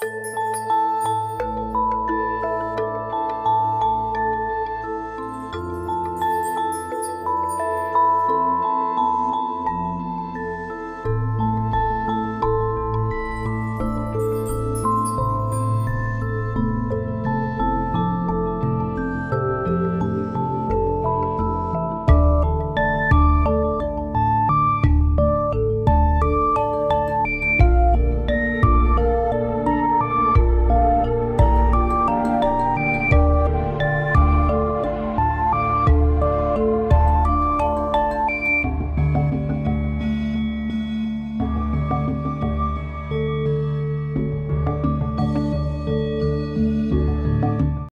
Bye.